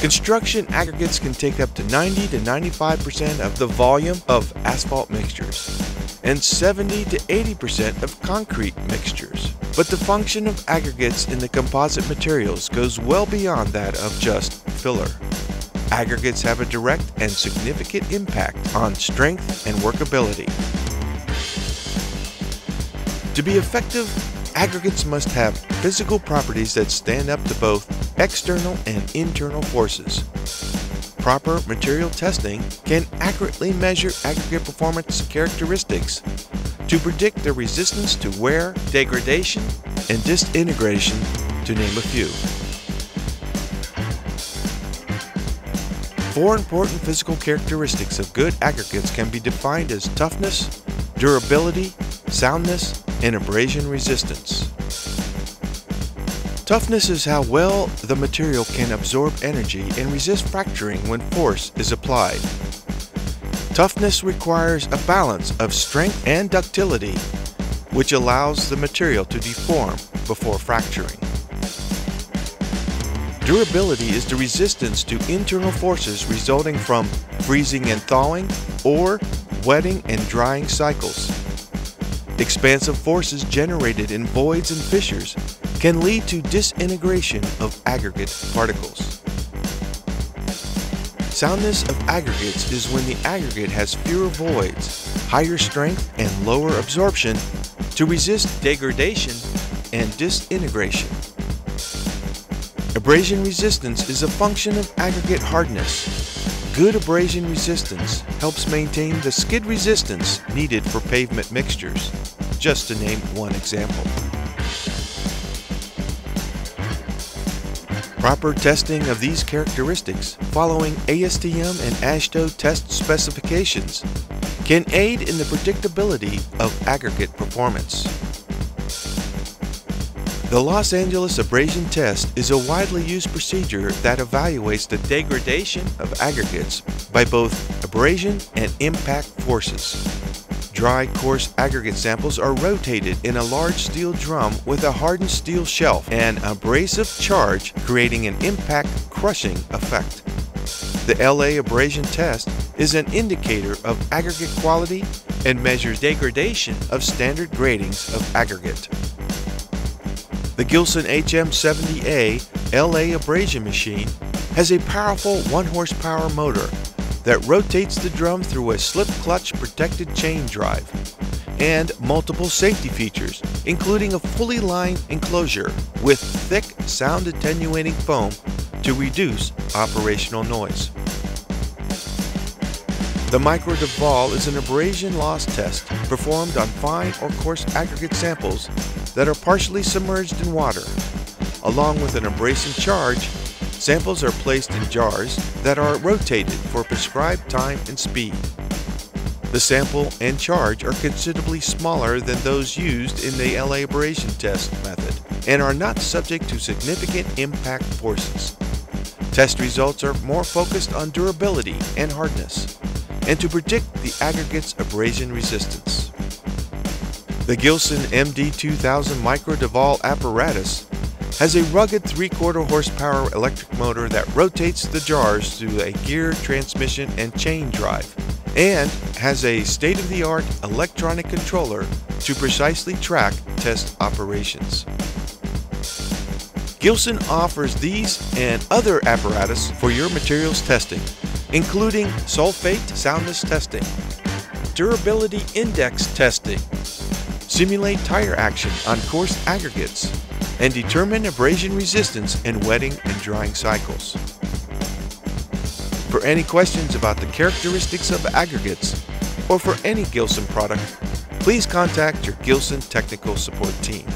Construction aggregates can take up to 90 to 95% of the volume of asphalt mixtures and 70 to 80% of concrete mixtures. But the function of aggregates in the composite materials goes well beyond that of just filler. Aggregates have a direct and significant impact on strength and workability. To be effective, aggregates must have physical properties that stand up to both external and internal forces. Proper material testing can accurately measure aggregate performance characteristics to predict their resistance to wear, degradation, and disintegration, to name a few. Four important physical characteristics of good aggregates can be defined as toughness, durability, soundness, and abrasion resistance. Toughness is how well the material can absorb energy and resist fracturing when force is applied. Toughness requires a balance of strength and ductility, which allows the material to deform before fracturing. Durability is the resistance to internal forces resulting from freezing and thawing or wetting and drying cycles. Expansive forces generated in voids and fissures can lead to disintegration of aggregate particles. Soundness of aggregates is when the aggregate has fewer voids, higher strength, and lower absorption to resist degradation and disintegration. Abrasion resistance is a function of aggregate hardness. Good abrasion resistance helps maintain the skid resistance needed for pavement mixtures, just to name one example. Proper testing of these characteristics following ASTM and AASHTO test specifications can aid in the predictability of aggregate performance. The Los Angeles Abrasion Test is a widely used procedure that evaluates the degradation of aggregates by both abrasion and impact forces. Dry, coarse aggregate samples are rotated in a large steel drum with a hardened steel shelf and abrasive charge creating an impact crushing effect. The LA abrasion test is an indicator of aggregate quality and measures degradation of standard gradings of aggregate. The Gilson HM70A LA abrasion machine has a powerful 1 horsepower motor that rotates the drum through a slip clutch protected chain drive and multiple safety features, including a fully lined enclosure with thick sound attenuating foam to reduce operational noise. The Micro Deval is an abrasion loss test performed on fine or coarse aggregate samples that are partially submerged in water, along with an abrasive charge Samples are placed in jars that are rotated for prescribed time and speed. The sample and charge are considerably smaller than those used in the LA abrasion test method and are not subject to significant impact forces. Test results are more focused on durability and hardness and to predict the aggregate's abrasion resistance. The Gilson MD2000 Micro Deval apparatus has a rugged 3 quarter horsepower electric motor that rotates the jars through a gear, transmission, and chain drive, and has a state of the art electronic controller to precisely track test operations. Gilson offers these and other apparatus for your materials testing, including sulfate soundness testing, durability index testing, simulate tire action on coarse aggregates, and determine abrasion resistance in wetting and drying cycles. For any questions about the characteristics of aggregates or for any Gilson product, please contact your Gilson technical support team.